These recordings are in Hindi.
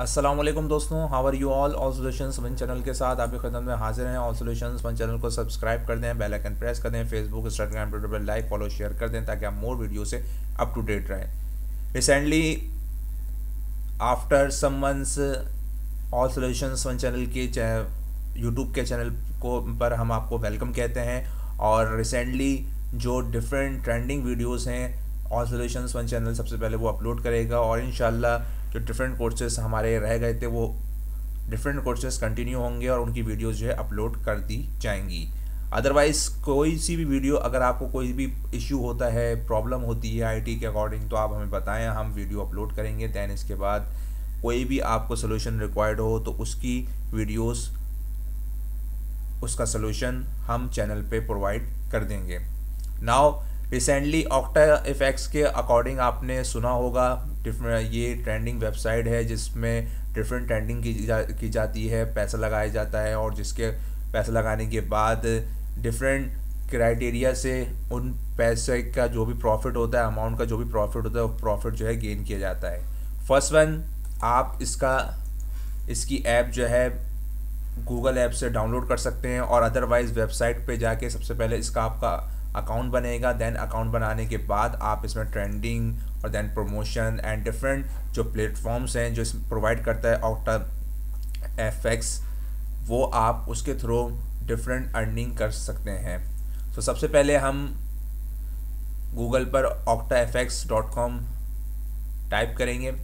असलम दोस्तों how are you all all solutions one channel के साथ आपकी खदमत में हाजिर हैं। ऑल सोल्यूशंस वन चैनल को सब्सक्राइब कर दें बेल आइकन प्रेस कर दें फेसबुक इंस्टाग्राम ट्विटर पर लाइक फॉलो शेयर कर दें ताकि आप मोर वीडियो से अप टू डेट रहें। Recently after some months all solutions one channel के यूट्यूब के चैनल को पर हम आपको वेलकम कहते हैं और रिसेंटली जो डिफरेंट ट्रेंडिंग वीडियोज़ हैं ऑल सोल्यूशंस वन चैनल सबसे पहले वो अपलोड करेगा और इन जो डिफरेंट कोर्सेज हमारे रह गए थे, वो डिफरेंट कोर्सेज कंटिन्यू होंगे और उनकी वीडियोस जो है अपलोड कर दी जाएँगी। अदरवाइज़ कोई सी भी वीडियो अगर आपको कोई भी इश्यू होता है प्रॉब्लम होती है आईटी के अकॉर्डिंग तो आप हमें बताएँ, हम वीडियो अपलोड करेंगे। दैन इसके बाद कोई भी आपको सोल्यूशन रिक्वायर्ड हो तो उसकी वीडियोस उसका सोल्यूशन हम चैनल पे प्रोवाइड कर देंगे। नाउ रिसेंटली ऑक्टा इफ़ेक्ट्स के अकॉर्डिंग आपने सुना होगा डिफरेंट ये ट्रेंडिंग वेबसाइट है जिसमें डिफरेंट ट्रेंडिंग की जा, की जाती है, पैसा लगाया जाता है और जिसके पैसा लगाने के बाद डिफरेंट क्राइटेरिया से उन पैसे का जो भी प्रॉफिट होता है अमाउंट का जो भी प्रॉफिट होता है, वो प्रॉफिट जो है गेन किया जाता है। फ़र्स्ट वन आप इसका, इसकी ऐप जो है गूगल ऐप से डाउनलोड कर सकते हैं और अदरवाइज़ वेबसाइट पे जाके सबसे पहले इसका आपका अकाउंट बनेगा देन अकाउंट बनाने के बाद आप इसमें ट्रेंडिंग और देन प्रमोशन एंड डिफरेंट जो प्लेटफॉर्म्स हैं जो प्रोवाइड करता है ऑक्टा एफएक्स वो आप उसके थ्रू डिफरेंट अर्निंग कर सकते हैं तो so, सबसे पहले हम गूगल पर ऑक्टा टाइप करेंगे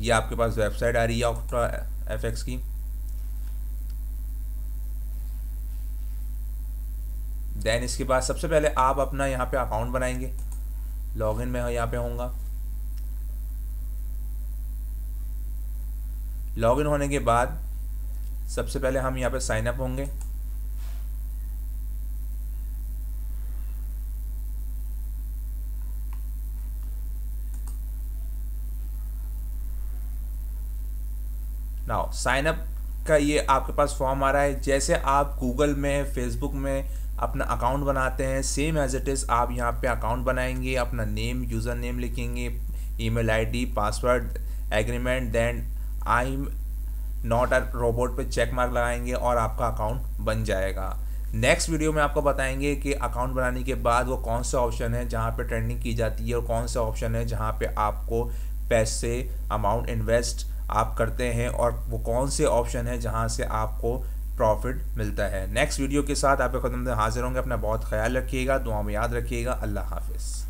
ये आपके पास वेबसाइट आ रही है ऑक्टा एफ़ की देन इसके बाद सबसे पहले आप अपना यहाँ पे अकाउंट बनाएँगे। लॉगिन में यहाँ पे होऊँगा। लॉगिन होने के बाद सबसे पहले हम यहाँ पे साइन अप होंगे। नाउ साइन अप का ये आपके पास फॉर्म आ रहा है। जैसे आप गूगल में फेसबुक में अपना अकाउंट बनाते हैं सेम एज इट इज़ आप यहाँ पे अकाउंट बनाएँगे, अपना नेम यूज़र नेम लिखेंगे email ID password agreement then I am not a robot पे चेक मार्क लगाएँगे और आपका अकाउंट बन जाएगा। नेक्स्ट वीडियो में आपको बताएँगे कि अकाउंट बनाने के बाद वो कौन सा ऑप्शन है जहाँ पे ट्रेंडिंग की जाती है और कौन सा ऑप्शन है जहाँ पे आपको पैसे अमाउंट इन्वेस्ट आप करते हैं और वो कौन से ऑप्शन है जहाँ से आपको प्रॉफिट मिलता है। नेक्स्ट वीडियो के साथ आपके खुद हाजिर होंगे। अपना बहुत ख्याल रखिएगा दुआ में याद रखिएगा। अल्लाह हाफिज़।